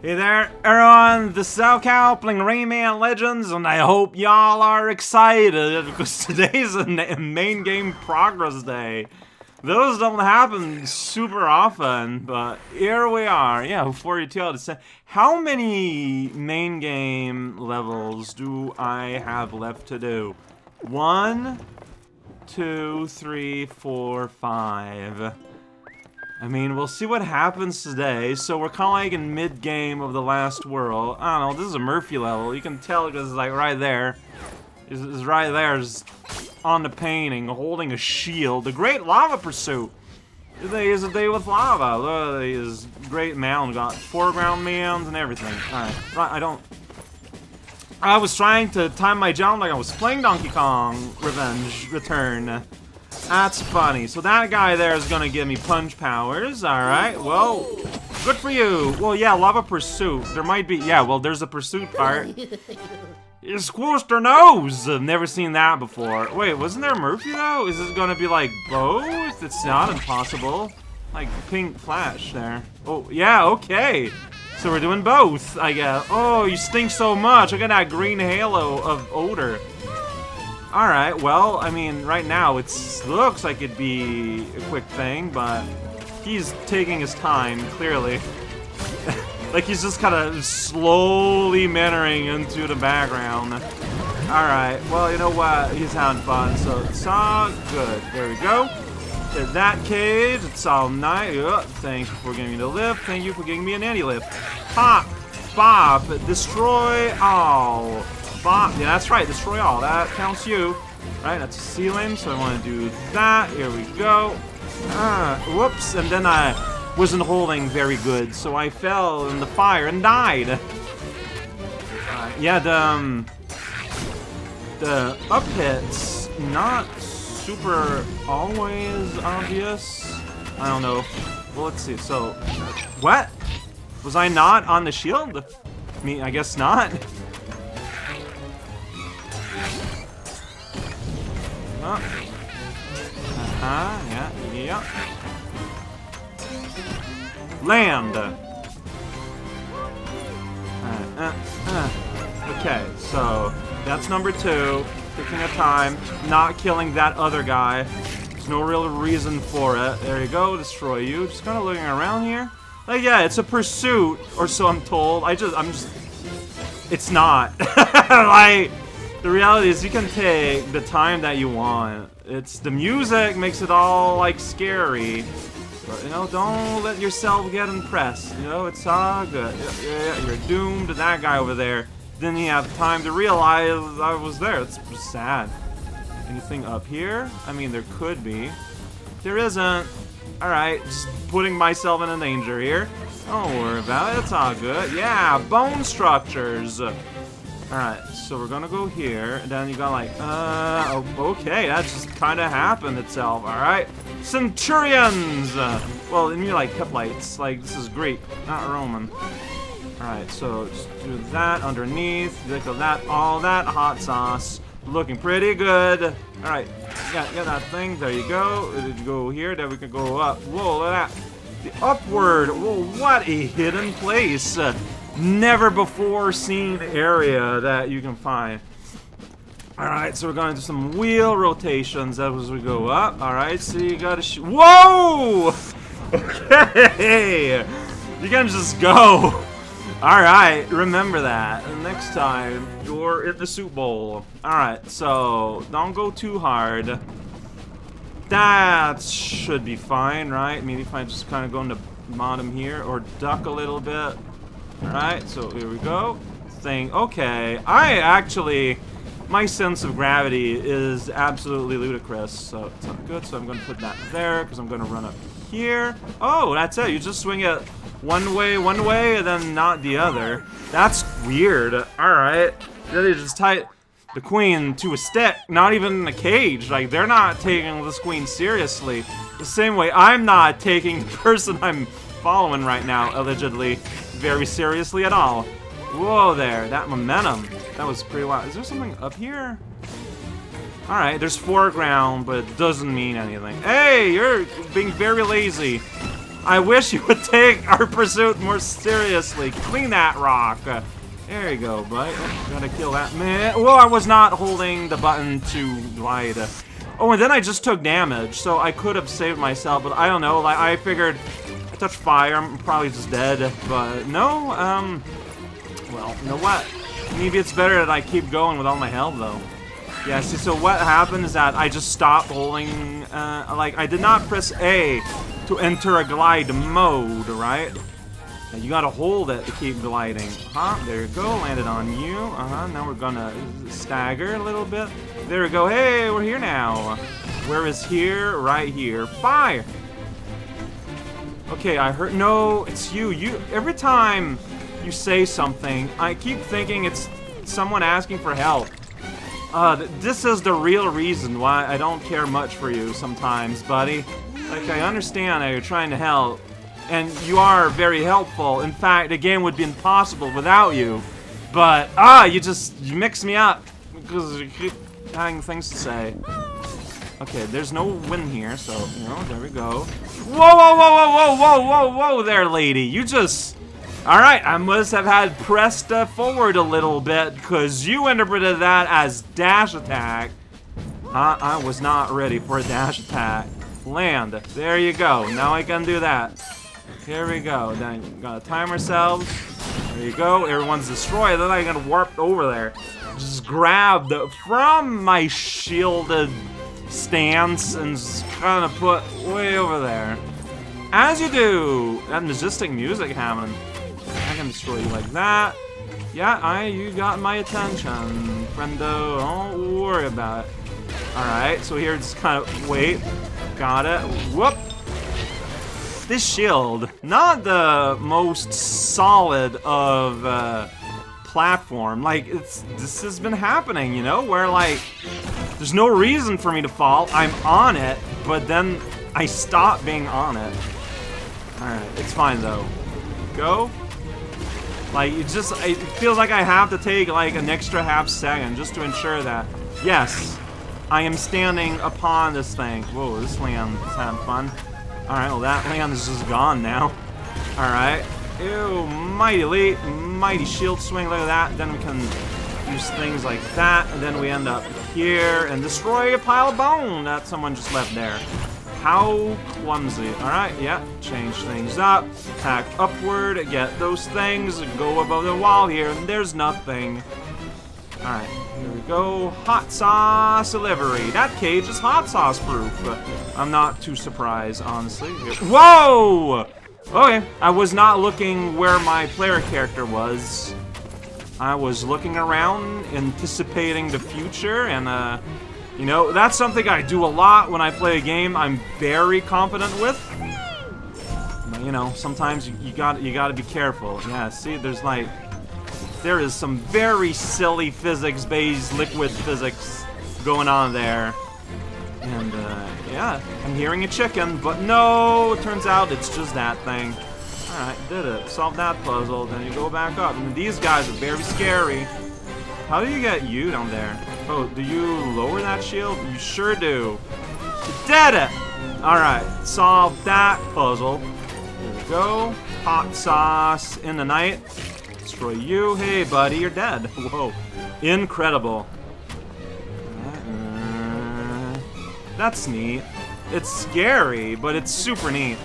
Hey there, everyone, the raocow playing Rayman Legends, and I hope y'all are excited, because today's a main game progress day. Those don't happen super often, but here we are. Yeah, 42 to 10. How many main game levels do I have left to do? One, two, three, four, five. I mean, we'll see what happens today. So we're kind of like in mid-game of the last world. I don't know, this is a Murphy level. You can tell because it's like right there. It's, it's right there, on the painting, holding a shield. The Great Lava Pursuit. Today is a day with lava. Look, his great mound got foreground mounds and everything. Alright, right, I don't... I was trying to time my jump like I was playing Donkey Kong Revenge Return. That's funny. So that guy there is gonna give me punch powers. Alright, well, good for you. Well, yeah, lava pursuit. There might be, yeah, well, there's a pursuit part. You squished her nose! I've never seen that before. Wait, wasn't there Murphy though? Is this gonna be like both? It's not impossible. Like pink flash there. Oh, yeah, okay. So we're doing both, I guess. Oh, you stink so much. Look at that green halo of odor. Alright, well, I mean, right now it looks like it'd be a quick thing, but he's taking his time, clearly. like he's just kind of slowly mannering into the background. Alright, well, you know what? He's having fun, so it's all good. There we go. There's that cage. It's all nice. Oh, thank you for giving me the lift. Thank you for giving me an anti-lift. Pop! Bop! Destroy all! Bomb. Yeah, that's right. Destroy all. That counts you. Right, that's a ceiling, so I want to do that. Here we go. Ah, whoops. And then I wasn't holding very good, so I fell in the fire and died. Uh, yeah, the, um, the up hits, not super always obvious. I don't know. Well, let's see. So, what? Was I not on the shield? I mean, I guess not. Uh-huh, yeah, yeah. Land! Uh, uh, uh. Okay, so that's number two. Taking a time, not killing that other guy. There's no real reason for it. There you go, destroy you. Just kind of looking around here. Like, yeah, it's a pursuit, or so I'm told. I just, I'm just... It's not. like... The reality is you can take the time that you want. It's the music makes it all like scary. But you know, don't let yourself get impressed. You know, it's all good. You're doomed to that guy over there. Didn't he have time to realize I was there. It's sad. Anything up here? I mean, there could be. There isn't. Alright, just putting myself in a danger here. Don't worry about it, it's all good. Yeah, bone structures. Alright, so we're gonna go here, and then you got like, uh, okay, that just kind of happened itself, alright? Centurions! Well, and you like Hoplites, like, this is Greek, not Roman. Alright, so just do that underneath, look at that, all that hot sauce, looking pretty good. Alright, got, got that thing, there you go, you go here, then we can go up, whoa, look at that. The upward, whoa, what a hidden place. Never before seen area that you can find. Alright, so we're going to do some wheel rotations as we go up. Alright, so you gotta. Whoa! Okay! You can just go. Alright, remember that. And next time, you're in the soup bowl. Alright, so don't go too hard. That should be fine, right? Maybe if I just kind of go in the bottom here or duck a little bit. Alright, so here we go. Thing. Okay, I actually... My sense of gravity is absolutely ludicrous, so it's not good. So I'm going to put that there, because I'm going to run up here. Oh, that's it. You just swing it one way, one way, and then not the other. That's weird. Alright. Then you just tie the queen to a stick, not even in a cage. Like, they're not taking this queen seriously. The same way I'm not taking the person I'm following right now, allegedly very seriously at all. Whoa there, that momentum. That was pretty wild. Is there something up here? Alright, there's foreground, but it doesn't mean anything. Hey, you're being very lazy. I wish you would take our pursuit more seriously. Clean that rock. There you go, bud. Oh, gotta kill that man. Well, I was not holding the button to glide. Oh, and then I just took damage, so I could have saved myself, but I don't know. Like I figured, I touched fire, I'm probably just dead. But no, um, well, you know what? Maybe it's better that I keep going with all my health, though. Yeah, see, so what happened is that I just stopped holding, uh, like, I did not press A to enter a glide mode, right? You gotta hold it to keep gliding. Huh, there you go, landed on you. Uh-huh, now we're gonna stagger a little bit. There we go, hey, we're here now. Where is here? Right here. Fire! Okay, I heard, no, it's you. You, every time you say something, I keep thinking it's someone asking for help. Uh, th this is the real reason why I don't care much for you sometimes, buddy. Like, I understand that you're trying to help, and you are very helpful. In fact, the game would be impossible without you. But, ah, you just you mix me up, because you keep having things to say. Okay, there's no win here, so, you know, there we go. Whoa, whoa, whoa, whoa, whoa, whoa, whoa, whoa there, lady. You just... Alright, I must have had pressed uh, forward a little bit, because you interpreted that as dash attack. Uh, I was not ready for a dash attack. Land. There you go. Now I can do that. Here we go. Then gotta time ourselves. There you go. Everyone's destroyed. Then I gotta warp over there. Just grab from my shielded stance and kind of put way over there. As you do. That majestic music happening. I can destroy you like that. Yeah, I you got my attention, friendo. Don't worry about it. Alright, so here just kind of wait. Got it. Whoop! This shield, not the most solid of uh, platform. Like, it's this has been happening, you know? Where, like, there's no reason for me to fall. I'm on it, but then I stop being on it. Alright, it's fine, though. Go. Like, it just, it feels like I have to take, like, an extra half second just to ensure that, yes, I am standing upon this thing. Whoa, this land is having fun. Alright, well, that land is just gone now. Alright. Ew, mighty late, mighty shield swing, look at that. Then we can use things like that, and then we end up here and destroy a pile of bone that someone just left there. How clumsy. Alright, yeah, change things up, attack upward, get those things, go above the wall here, and there's nothing. Alright, here we go. Hot sauce delivery. That cage is hot sauce proof. I'm not too surprised, honestly. Whoa! Okay, I was not looking where my player character was. I was looking around, anticipating the future, and, uh, you know, that's something I do a lot when I play a game I'm very confident with. But, you know, sometimes you, you got you got to be careful. Yeah, see, there's like there is some very silly physics-based liquid physics going on there. And, uh, yeah, I'm hearing a chicken, but no, it turns out it's just that thing. Alright, did it. Solve that puzzle, then you go back up. And these guys are very scary. How do you get you down there? Oh, do you lower that shield? You sure do. Did it! Alright, solve that puzzle. There we go. Hot sauce in the night. Destroy you. Hey, buddy, you're dead. Whoa. Incredible. That's neat. It's scary, but it's super neat.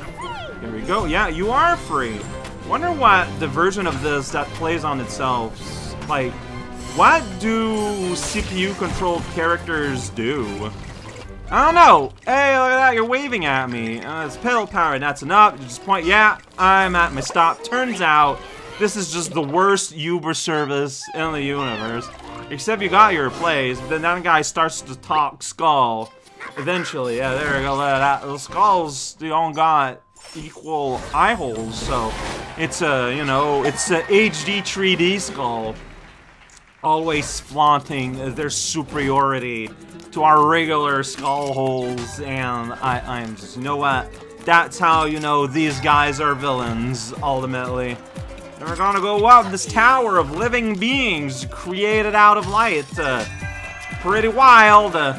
Here we go. Yeah, you are free. Wonder what the version of this that plays on itself, like, what do CPU-controlled characters do? I don't know. Hey, look at that, you're waving at me. Uh, it's pedal power, that's enough. You just point, yeah, I'm at my stop. Turns out, this is just the worst Uber service in the universe. Except you got your place, then that guy starts to talk Skull. Eventually, yeah, there we go. The skulls, they all got equal eye holes, so it's a, you know, it's a HD 3D skull. Always flaunting their superiority to our regular skull holes, and I, I'm just, you know what? That's how you know these guys are villains, ultimately. And we're gonna go up this tower of living beings created out of light. Uh, pretty wild. Uh,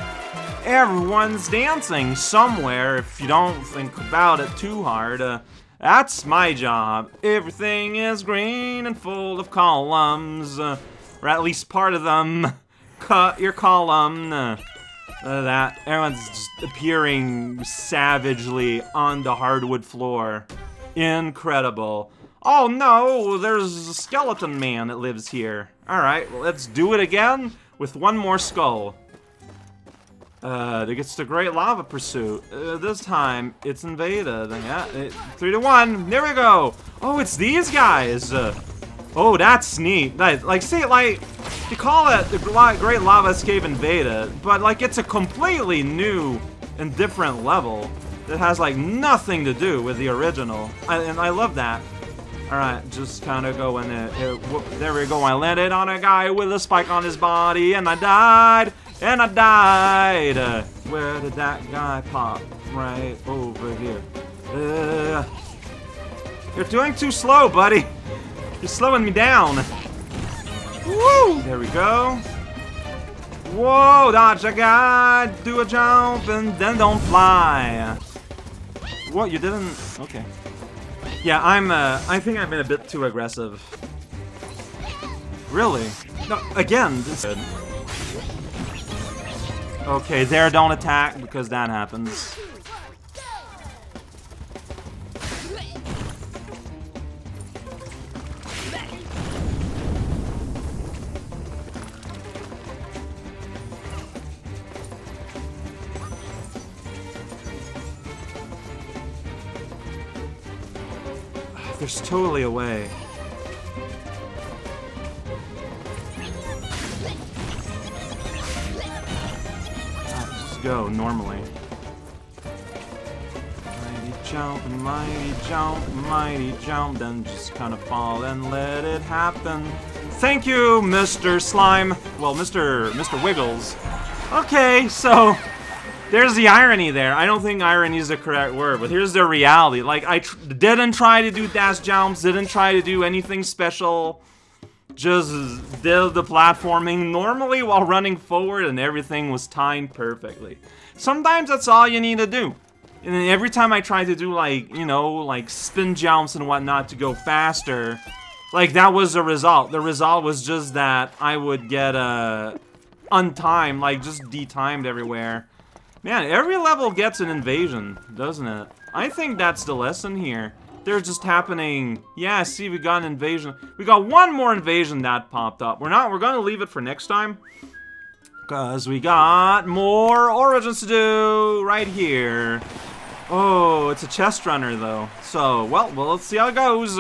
everyone's dancing somewhere if you don't think about it too hard. Uh, That's my job. Everything is green and full of columns. Uh, or at least part of them. Cut your column. Uh, that. Everyone's just appearing savagely on the hardwood floor. Incredible. Oh no, there's a skeleton man that lives here. Alright, let's do it again with one more skull. Uh, gets the Great Lava Pursuit. Uh, this time, it's invaded. Yeah, it, three to one. There we go. Oh, it's these guys. Uh, oh, that's neat. Like, like, see, like, you call it the Great Lava Escape Invaded, but, like, it's a completely new and different level that has, like, nothing to do with the original. I, and I love that. Alright, just kind of go in it. There we go. I landed on a guy with a spike on his body, and I died. And I died! Uh, where did that guy pop? Right over here. Uh, you're doing too slow, buddy. You're slowing me down. Woo! There we go. Whoa, dodge a guy, do a jump, and then don't fly. What, you didn't? Okay. Yeah, I'm, uh, I think I've been a bit too aggressive. Really? No, again, this is good. Okay, there, don't attack, because that happens. There's totally a way. Go normally. Mighty jump, mighty jump, mighty jump, then just kind of fall and let it happen. Thank you, Mr. Slime. Well, Mr. Mr. Wiggles. Okay, so there's the irony there. I don't think irony is the correct word, but here's the reality. Like, I didn't try to do dash jumps, didn't try to do anything special just did the platforming normally while running forward and everything was timed perfectly. Sometimes that's all you need to do. And every time I try to do like, you know, like spin jumps and whatnot to go faster, like that was the result. The result was just that I would get uh, untimed, like just detimed everywhere. Man, every level gets an invasion, doesn't it? I think that's the lesson here. They're just happening. Yeah, see, we got an invasion. We got one more invasion that popped up. We're not, we're gonna leave it for next time. Because we got more Origins to do right here. Oh, it's a chest runner, though. So, well, well let's see how it goes.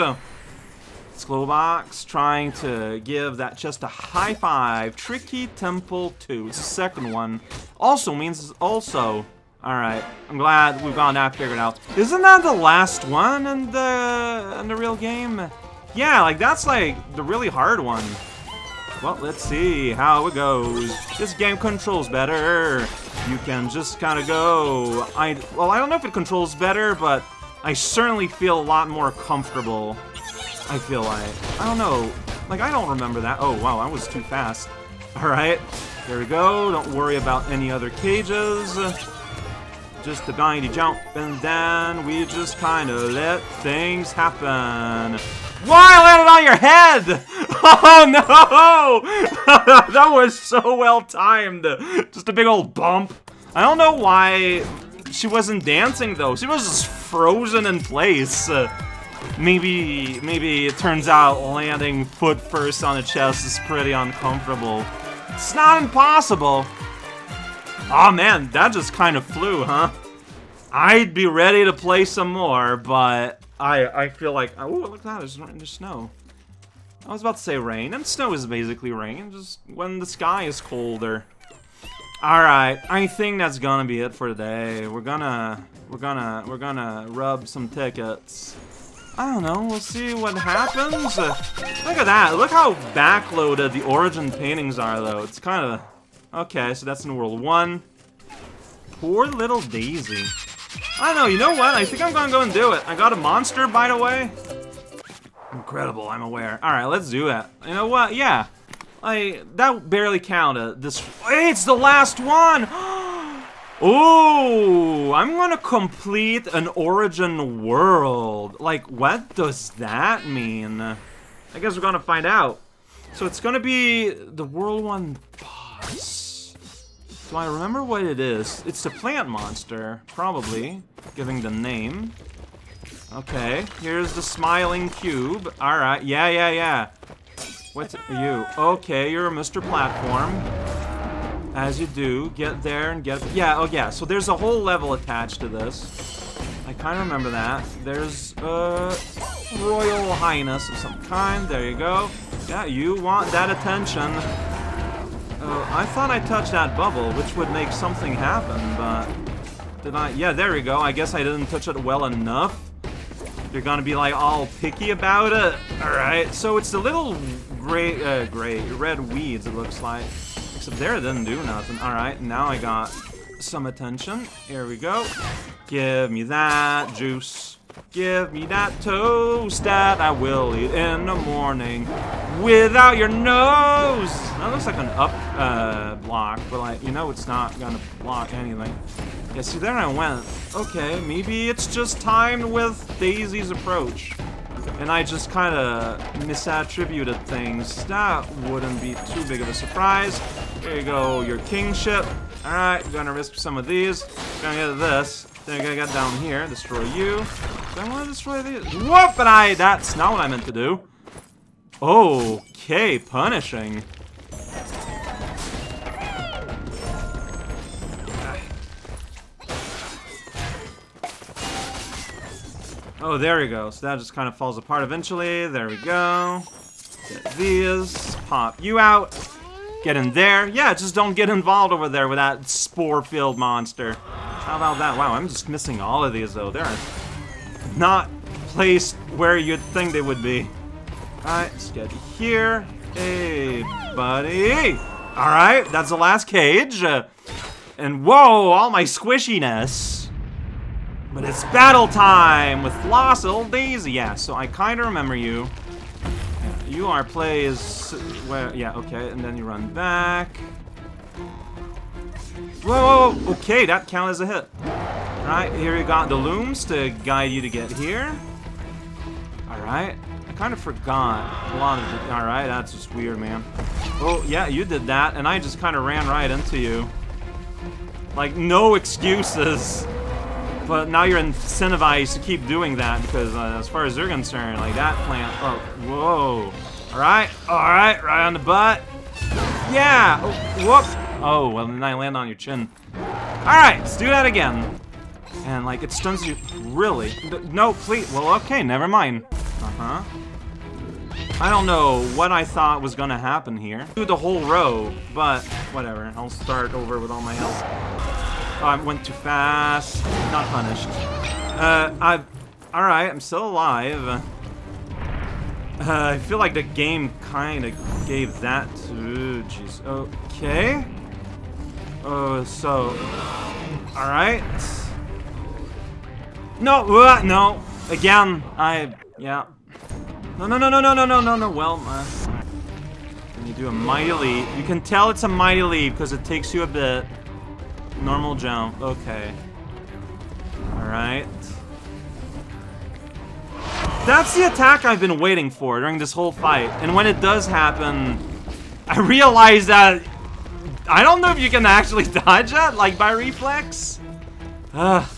Globox trying to give that chest a high five. Tricky Temple 2. It's the second one. Also means also Alright, I'm glad we've got that figured out. Isn't that the last one in the, in the real game? Yeah, like, that's, like, the really hard one. Well, let's see how it goes. This game controls better. You can just kind of go. I Well, I don't know if it controls better, but I certainly feel a lot more comfortable. I feel like. I don't know. Like, I don't remember that. Oh, wow, I was too fast. Alright, there we go. Don't worry about any other cages just a tiny jump, and then we just kind of let things happen. Why landed on your head? Oh no! that was so well timed. Just a big old bump. I don't know why she wasn't dancing though. She was just frozen in place. Uh, maybe, maybe it turns out landing foot first on the chest is pretty uncomfortable. It's not impossible. Oh man, that just kind of flew, huh? I'd be ready to play some more, but I I feel like oh look at that, there's, there's snow. I was about to say rain, and snow is basically rain, just when the sky is colder. Alright, I think that's gonna be it for today. We're gonna we're gonna we're gonna rub some tickets. I don't know, we'll see what happens. Look at that, look how backloaded the origin paintings are though. It's kind of Okay, so that's in World 1. Poor little Daisy. I don't know, you know what? I think I'm gonna go and do it. I got a monster, by the way. Incredible, I'm aware. Alright, let's do that. You know what? Yeah. I that barely counted. This it's the last one! Ooh, I'm gonna complete an origin world. Like, what does that mean? I guess we're gonna find out. So it's gonna be the World 1 boss. Do I remember what it is? It's the plant monster, probably, giving the name. Okay, here's the smiling cube. Alright, yeah, yeah, yeah. What's you? Okay, you're a Mr. Platform. As you do, get there and get... Yeah, oh yeah, so there's a whole level attached to this. I kind of remember that. There's, uh, Royal Highness of some kind. There you go. Yeah, you want that attention. Uh, I thought I touched that bubble, which would make something happen, but... Did I? Yeah, there we go. I guess I didn't touch it well enough. You're gonna be like all picky about it. Alright, so it's the little gray, uh, gray, red weeds, it looks like. Except there it didn't do nothing. Alright, now I got some attention. Here we go. Give me that juice. Give me that toast that I will eat in the morning without your nose. That looks like an up uh, block, but like, you know it's not gonna block anything. Yeah, see, there I went. Okay, maybe it's just timed with Daisy's approach. And I just kind of misattributed things. That wouldn't be too big of a surprise. There you go, your kingship. Alright, gonna risk some of these. Gonna get this. Then I gotta get down here, destroy you. Do I want to destroy these? Whoop! But I, that's not what I meant to do. Okay, punishing. Ah. Oh, there we go. So that just kind of falls apart eventually. There we go. Get these. Pop you out. Get in there. Yeah, just don't get involved over there with that spore-filled monster. How about that? Wow, I'm just missing all of these, though. They're not placed where you'd think they would be. Alright, let's get here. Hey, buddy. Alright, that's the last cage. And whoa, all my squishiness. But it's battle time with Flossel Daisy. Yeah, so I kind of remember you. You are plays where? Yeah, okay, and then you run back. Whoa, whoa, okay, that counts as a hit. Alright, here you got the Lums to guide you to get here. Alright, I kind of forgot a lot of it. Alright, that's just weird, man. Oh, yeah, you did that, and I just kind of ran right into you. Like, no excuses. But now you're incentivized to keep doing that because uh, as far as they're concerned, like that plant, oh, whoa. All right, all right, right on the butt. Yeah, oh, whoop. Oh, well then I land on your chin. All right, let's do that again. And like, it stuns you, really? No, please, well, okay, never mind. Uh-huh. I don't know what I thought was gonna happen here. Do the whole row, but whatever. I'll start over with all my health. Oh, I went too fast. Not punished. Uh, I've... Alright, I'm still alive. Uh, I feel like the game kind of gave that to... Jeez. Okay. Oh, so... Alright. No, uh, no. Again, I... Yeah. No, no, no, no, no, no, no, no, no. Well, uh, you do a mighty leap. You can tell it's a mighty leap because it takes you a bit. Normal jump, okay. Alright. That's the attack I've been waiting for during this whole fight. And when it does happen, I realize that... I don't know if you can actually dodge that, like by reflex. Ugh.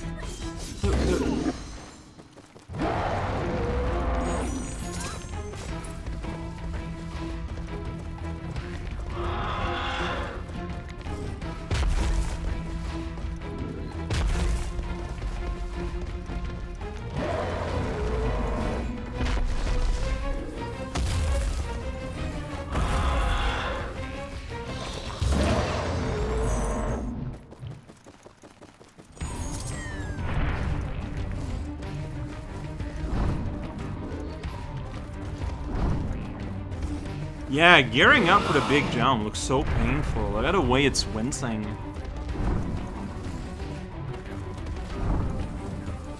Yeah, gearing up for the big jump looks so painful. At the way it's wincing.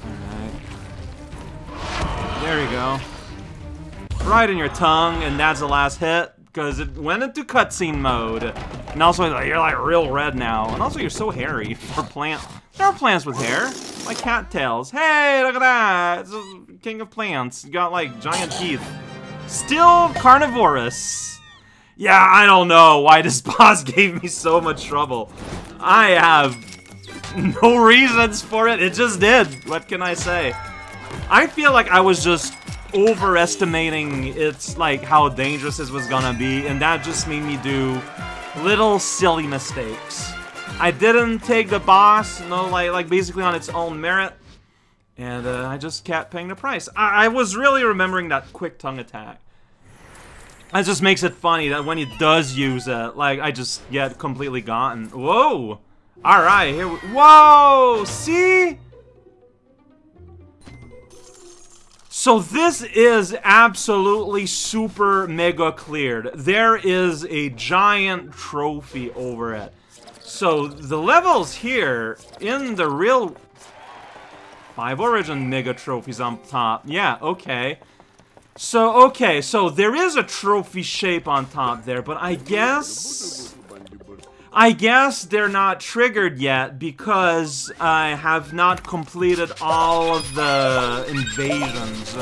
Alright. There you go. Right in your tongue, and that's the last hit. because it went into cutscene mode. And also, you're like real red now. And also, you're so hairy for plant. There are plants with hair, like cattails. Hey, look at that! It's king of plants. You got like giant teeth. Still carnivorous. Yeah, I don't know why this boss gave me so much trouble. I have no reasons for it. It just did. What can I say? I feel like I was just overestimating its like how dangerous this was gonna be, and that just made me do little silly mistakes. I didn't take the boss, no, like like basically on its own merit, and uh, I just kept paying the price. I, I was really remembering that quick tongue attack. That just makes it funny that when he does use it, like I just get completely gotten. Whoa! All right, here we. Whoa! See? So this is absolutely super mega cleared. There is a giant trophy over it. So the levels here in the real five origin mega trophies on top. Yeah, okay. So, okay, so there is a trophy shape on top there, but I guess... I guess they're not triggered yet because I have not completed all of the invasions.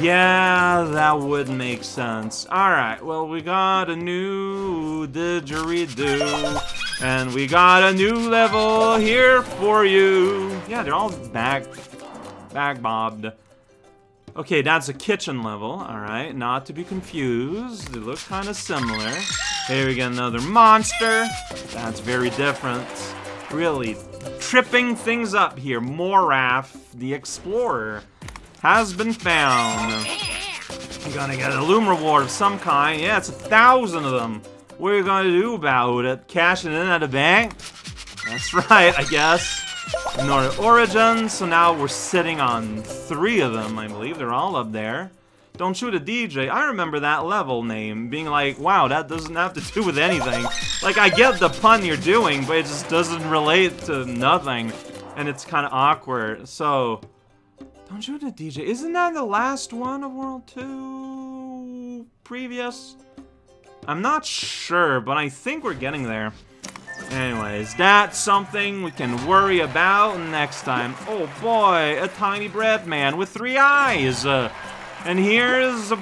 Yeah, that would make sense. Alright, well, we got a new didgeridoo, and we got a new level here for you. Yeah, they're all back, back bobbed. Okay, that's a kitchen level, alright, not to be confused. They look kind of similar. Here we get another monster. That's very different. Really tripping things up here. Morath, the Explorer, has been found. You're gonna get a Lum reward of some kind. Yeah, it's a thousand of them. What are you gonna do about it? Cashing in at a bank? That's right, I guess. Northern Origin, so now we're sitting on three of them, I believe. They're all up there. Don't shoot a DJ. I remember that level name being like, wow, that doesn't have to do with anything. Like, I get the pun you're doing, but it just doesn't relate to nothing. And it's kind of awkward. So, don't shoot a DJ. Isn't that the last one of World 2 previous? I'm not sure, but I think we're getting there. Anyways, that's something we can worry about next time. Oh boy, a tiny bread man with three eyes. Uh, and here's a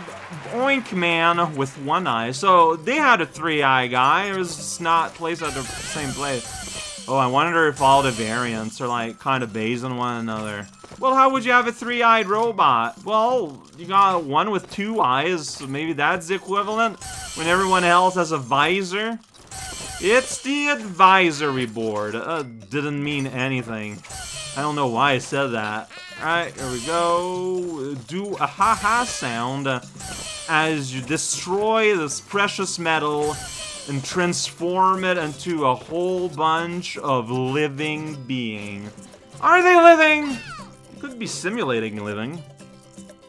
Oink Man with one eye. So they had a three-eye guy. It was just not placed at the same place. Oh, I wonder if all the variants are like kind of based on one another. Well, how would you have a three-eyed robot? Well, you got one with two eyes, so maybe that's equivalent when everyone else has a visor. It's the advisory board. Uh, didn't mean anything. I don't know why I said that. Alright, here we go. Do a ha-ha sound as you destroy this precious metal and transform it into a whole bunch of living being. Are they living? Could be simulating living.